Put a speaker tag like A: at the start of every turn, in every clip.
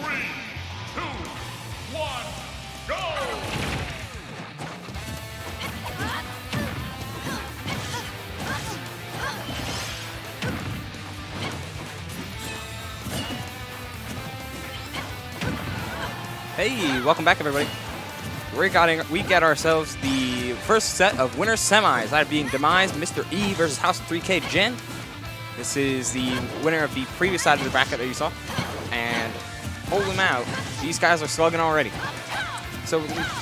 A: Three, two, one, go!
B: Hey, welcome back, everybody. We're getting, we get ourselves the first set of winner semis, that being Demise, Mr. E versus House of 3K Gen. This is the winner of the previous side of the bracket that you saw. And holy out, these guys are slugging already. So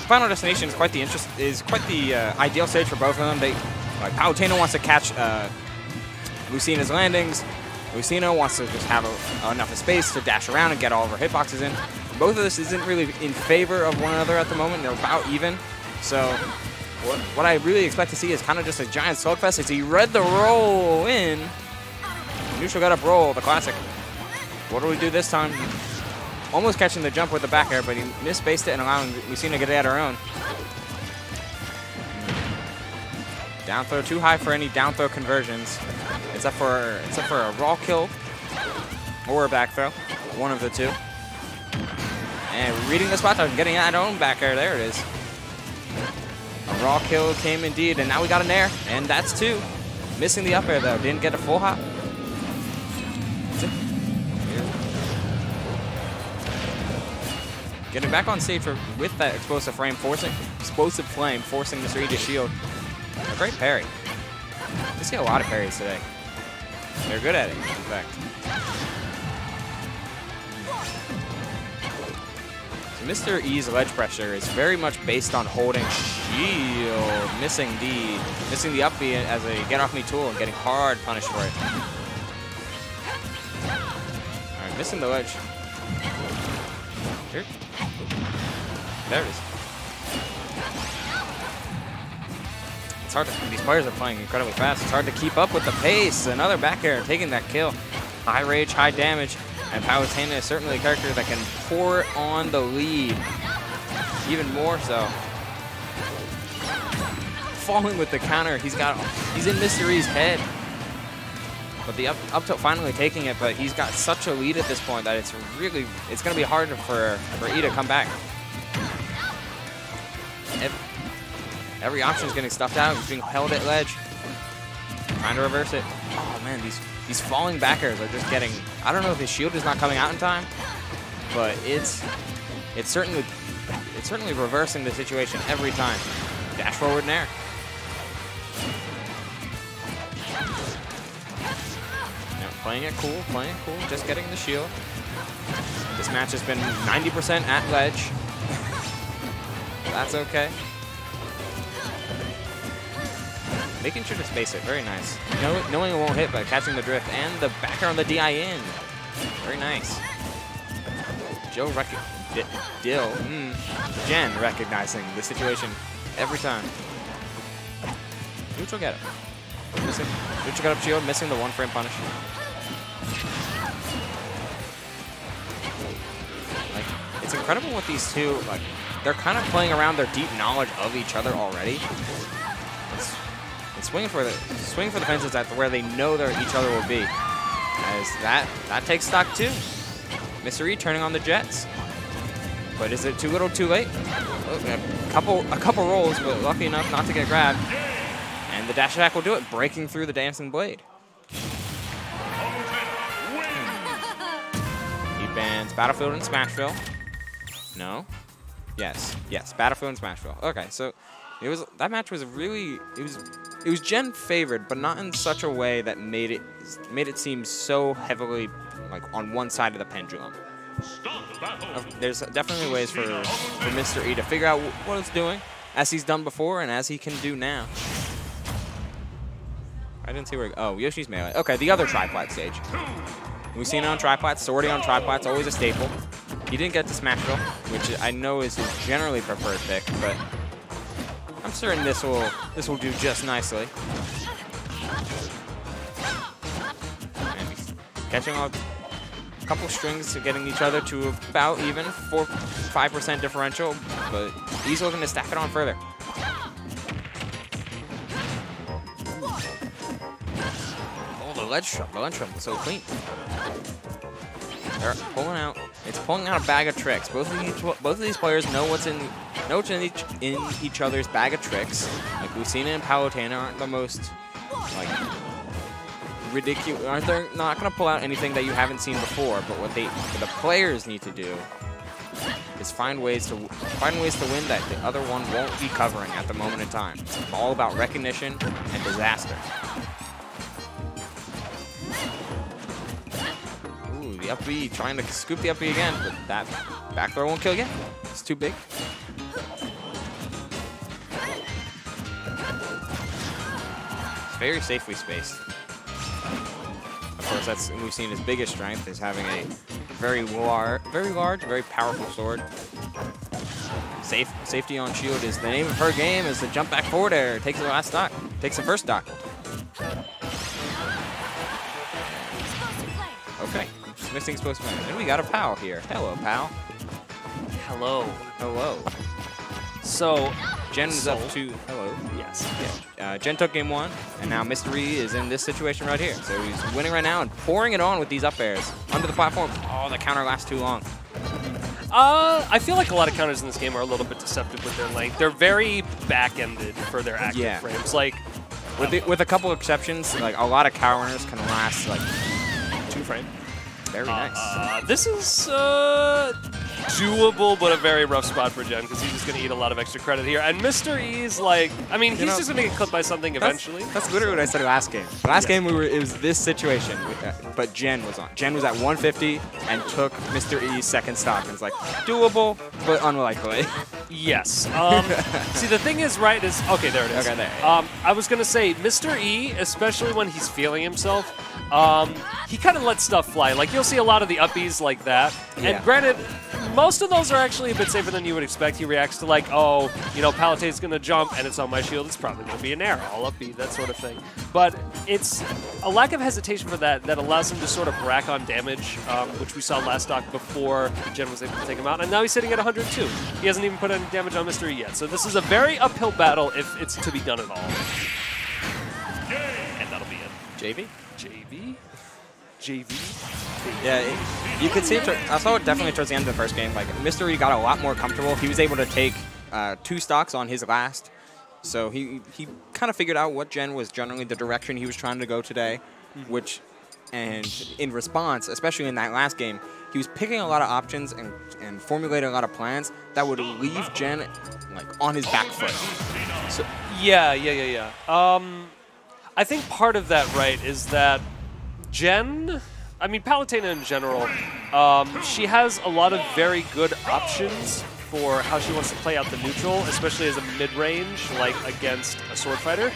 B: Final Destination is quite the interest is quite the uh, ideal stage for both of them. They like Palutena wants to catch uh, Lucina's landings. Lucina wants to just have a, enough of space to dash around and get all of her hitboxes in. Both of this isn't really in favor of one another at the moment. They're about even. So what, what I really expect to see is kind of just a giant slugfest as he read the roll in. Neutral got up roll, the classic. What do we do this time? Almost catching the jump with the back air, but he misspaced it and allowing Lucina to get it at her own. Down throw too high for any down throw conversions. Except for except for a raw kill or a back throw. One of the two. And reading the spot dodge, getting that own back air. There it is. A raw kill came indeed, and now we got an air, and that's two. Missing the up air though, didn't get a full hop. Getting back on stage for, with that explosive frame, forcing explosive flame, forcing Mr. E to shield. A great parry. We see a lot of parries today. They're good at it, in fact. So Mr. E's ledge pressure is very much based on holding shield, missing the missing the up B as a get off me tool and getting hard punished for it. Alright, missing the ledge. Here. There it is. It's hard to, these players are playing incredibly fast. It's hard to keep up with the pace. Another back air taking that kill. High rage, high damage. And Palutena is certainly a character that can pour on the lead. Even more so. Falling with the counter. He's got, he's in. E's head. But the up, up tilt finally taking it, but he's got such a lead at this point that it's really, it's going to be hard for, for E to come back. Every, every option is getting stuffed out. He's being held at ledge. Trying to reverse it. Oh man, these these falling back airs are just getting. I don't know if his shield is not coming out in time, but it's it's certainly it's certainly reversing the situation every time. Dash forward and air. Playing it cool, playing it cool, just getting the shield. This match has been 90% at ledge. That's okay. Making sure to space it, very nice. Know, knowing it won't hit, but catching the drift and the backer on the DI in. Very nice. Joe rec Dill, mm, Gen recognizing the situation every time. Neutral get it. Missing. Neutral got up shield, missing the one frame punish. It's incredible what these two, like, they're kind of playing around their deep knowledge of each other already. It's, it's swinging for the swing for the fences at where they know that each other will be. As that that takes stock too. Mr. Turning on the Jets. But is it too little, too late? A couple a couple rolls, but lucky enough not to get grabbed. And the dash attack will do it, breaking through the dancing blade. He bans Battlefield and Smashville. No. Yes, yes, Battlefield and Smashville. Okay, so it was that match was really it was it was Gen favored, but not in such a way that made it made it seem so heavily like on one side of the pendulum. Uh, There's definitely ways for for Mr. E to figure out what it's doing, as he's done before and as he can do now. I didn't see where. Oh, Yoshi's melee. Okay, the other triplat stage. We've seen it on triplats, sorting on triplats, always a staple. He didn't get to Smashville, which I know is his generally preferred pick, but I'm certain this will this will do just nicely. Catching a couple strings to getting each other to about even, four, five percent differential, but he's looking to stack it on further. Oh, the ledge trump, the ledge trump was so clean. They're pulling out. It's pulling out a bag of tricks. Both of these both of these players know what's in know what's in each in each other's bag of tricks. Like we've seen it in Palutena, aren't the most like ridiculous. Aren't they not going to pull out anything that you haven't seen before? But what they what the players need to do is find ways to find ways to win that the other one won't be covering at the moment in time. It's all about recognition and disaster. The up B trying to scoop the up B again, but that back throw won't kill yet. It's too big. It's very safely spaced. Of course, that's we've seen his biggest strength is having a very large, very large, very powerful sword. Safe, safety on shield is the name of her game. Is the jump back forward air. Takes the last stock. Takes the first stock. Okay, missing supposed And we got a pal here. Hello, pal.
C: Hello.
B: Hello.
C: So,
B: Gen is up to hello.
C: yes.
B: Uh, Gen took game one, and now Mystery is in this situation right here. So he's winning right now and pouring it on with these up airs. Under the platform. Oh, the counter lasts too long.
C: Uh, I feel like a lot of counters in this game are a little bit deceptive with their length. They're very back-ended for their active
B: Yeah.
C: frames. Like,
B: With, the, with a couple exceptions, like a lot of counters can last like
C: two frame.
B: Very nice.
C: Uh, this is uh, doable, but a very rough spot for Gen because he's just going to eat a lot of extra credit here. And Mr. E's like, I mean, he's
B: know,
C: just going to get clipped by something
B: That's-
C: eventually.
B: That's, literally what I said last game. Last game we were it was this situation, uh, but Gen was on. Gen was at 150 and took Mr. E's second stock. And it's like doable, but unlikely.
C: Yes. Um, see, the thing is, right, is okay. There it is.
B: Okay, there.
C: Um, I was gonna say, Mr. E, especially when he's feeling himself, um, he kind of lets stuff fly. Like you'll see a lot of the uppies like that.
B: Yeah.
C: And granted, most of those are actually a bit safer than you would expect. He reacts to like, oh, you know, Palate's gonna jump and it's on my shield. It's probably gonna be an air. I'll up B that sort of thing. But it's a lack of hesitation for that that allows him to sort of rack on damage, um, which we saw last stock before Gen was able to take him out. And now he's sitting at 102. He hasn't even put any damage on Mystery yet. So this is a very uphill battle if it's to be done at all. And that'll be it.
B: JV?
C: JV? JV?
B: Yeah, it, you could see it. I saw it definitely towards the end of the first game. Like Mystery got a lot more comfortable. He was able to take uh, two stocks on his last, so he he kind of figured out what Gen was generally the direction he was trying to go today, which, and in response, especially in that last game, he was picking a lot of options and and formulating a lot of plans that would leave Gen like on his back foot. So
C: Yeah, yeah, yeah, yeah. Um, I think part of that, right, is that Gen, I mean, Palutena in general, um, she has a lot of very good options for how she wants to play out the neutral, especially as a mid-range, like against a sword fighter.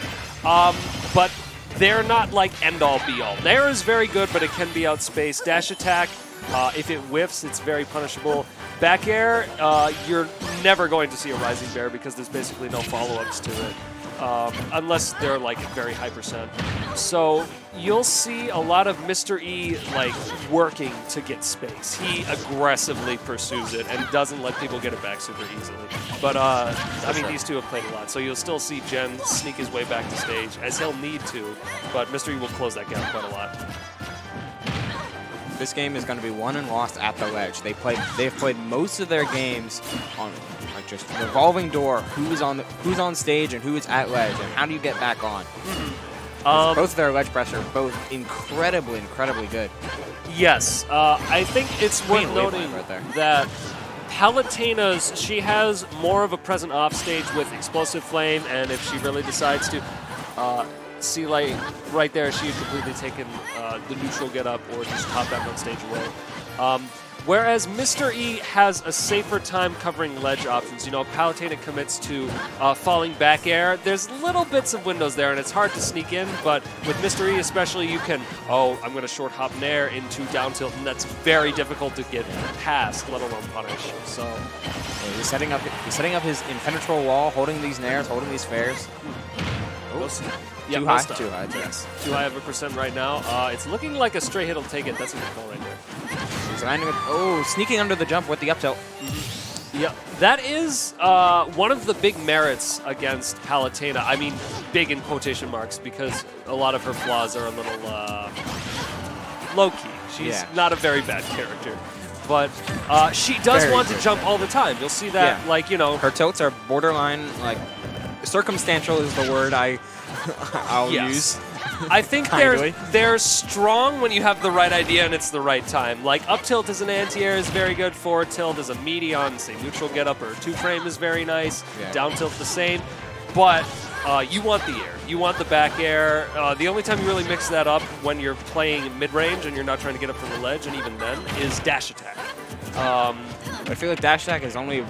C: Um, but they're not like end-all be-all. Nair is very good, but it can be outspaced. Dash attack, uh, if it whiffs, it's very punishable. Back air, uh, you're never going to see a rising bair because there's basically no follow-ups to it um, unless they're like very high percent. So you'll see a lot of Mr. E like working to get space. He aggressively pursues it and doesn't let people get it back super easily. But uh, I mean, these two have played a lot, so you'll still see Gen sneak his way back to stage as he'll need to. But Mr. E will close that gap quite a lot.
B: This game is going to be won and lost at the ledge. They played. They've played most of their games on like just revolving door. Who's on the, Who's on stage and who is at ledge, and how do you get back on?
C: Um,
B: both of their ledge pressure, are both incredibly, incredibly good.
C: Yes, uh, I think it's worth noting
B: right
C: that Palutena's she has more of a present off stage with explosive flame, and if she really decides to, uh, see like right there, she had completely taken uh, the neutral get up or just hop back on stage away. Um, whereas Mr. E has a safer time covering ledge options. You know, Palutena commits to uh, falling back air. There's little bits of windows there, and it's hard to sneak in. But with Mr. E especially, you can, oh, I'm going to short hop Nair into down tilt, and that's very difficult to get past, let alone punish. So,
B: So he's setting up. He's setting up his impenetrable wall, holding these nairs, holding these
C: fairs. Yeah,
B: too high. Too high. Yes.
C: Too high of a percent right now. Uh, it's looking like a straight hit will take it. That's a good call right there.
B: He's landing. With, oh, sneaking under the jump with the up tilt.
C: Yeah, that is uh, one of the big merits against Palutena. I mean, big in quotation marks because a lot of her flaws are a little uh, low key. She's
B: Yeah.
C: not a very bad character. but uh, she does
B: Very
C: want to jump all the time. You'll see that,
B: Yeah.
C: like you know,
B: Her tilts are borderline, like, circumstantial is the word I, I'll
C: Yes.
B: use.
C: I think they're they're strong when you have the right idea and it's the right time. Like up tilt as an anti-air is very good. Forward tilt as a medion, say neutral get up or two frame is very nice.
B: Yeah.
C: Down tilt the same, but uh, you want the air. You want the back air. Uh, the only time you really mix that up when you're playing mid range and you're not trying to get up from the ledge, and even then, is dash attack. Um,
B: I feel like dash attack is only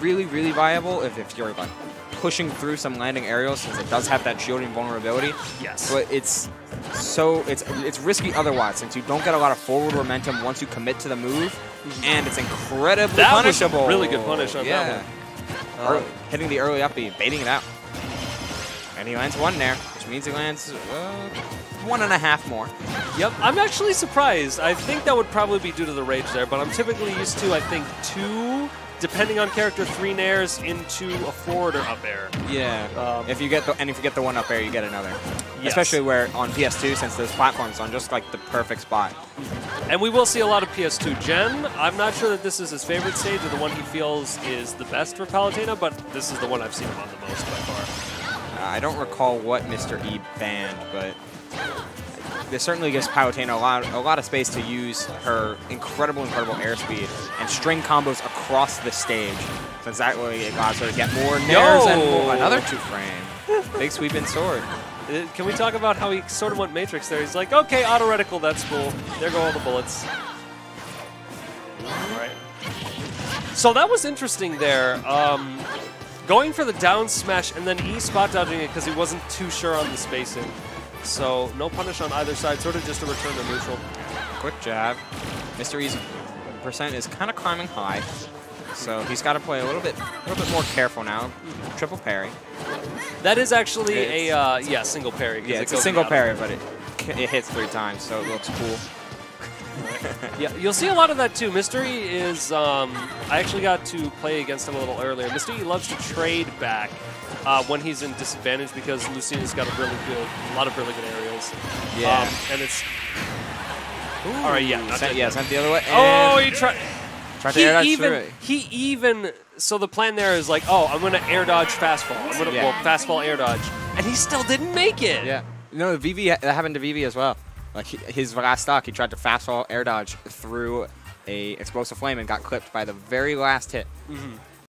B: really, really viable if, if you're like pushing through some landing aerials since it does have that shielding vulnerability.
C: yes.
B: But it's so it's it's risky otherwise since you don't get a lot of forward momentum once you commit to the move, and it's incredibly
C: That was a
B: punishable.
C: really good punish on that
B: yeah.
C: one.
B: Ear- hitting the early up B, baiting it out, and he lands one there, which means he lands uh, one and a half more.
C: Yep, I'm actually surprised. I think that would probably be due to the rage there, but I'm typically used to, I think, two, depending on character, three nairs into a forward or up air.
B: Yeah.
C: Um,
B: if you get the and if you get the one up air, you get another.
C: Yes.
B: Especially where on PS2, since those platforms on just like the perfect spot.
C: And we will see a lot of PS2 Gen. I'm not sure that this is his favorite stage or the one he feels is the best for Palutena, but this is the one I've seen him on the most by far.
B: Uh, I don't recall what Mr. E banned, but this certainly gives Palutena a lot, a lot of space to use her incredible, incredible airspeed and string combos across the stage. Since that way it allows her to get more nairs and more, another two frame. Big sweeping sword.
C: Uh, Can we talk about how he sort of went Matrix there? He's like, okay, auto reticle, that's cool. There go all the bullets. All right. So that was interesting there. Um, going for the down smash and then E spot dodging it because he wasn't too sure on the spacing. So no punish on either side, sort of just a return to neutral.
B: Quick jab. Mr. E's percent is kind of climbing high. So he's got to play a little bit, a little bit more careful now. Triple parry.
C: That is actually a uh, yeah single parry.
B: Yeah,
C: it
B: it's a single parry, but it it hits three times, so it looks cool.
C: Yeah, you'll see a lot of that too. Mystery is. Um, I actually got to play against him a little earlier. Mystery loves to trade back uh, when he's in disadvantage because Lucina's got a really good, a lot of really good aerials.
B: Yeah.
C: Um, and it's. All right, yeah, not
B: Sent, yeah, sent the other way.
C: Oh, he tried.
B: tried to
C: He
B: air dodge
C: even
B: through it.
C: he even so the plan there is like, oh, I'm gonna air dodge fastball. I'm gonna
B: Yeah.
C: well fastball air dodge, and he still didn't make it.
B: Yeah. No, VV that happened to VV as well. Like he, his last stock, he tried to fastball air dodge through a explosive flame and got clipped by the very last hit.
C: Mhm.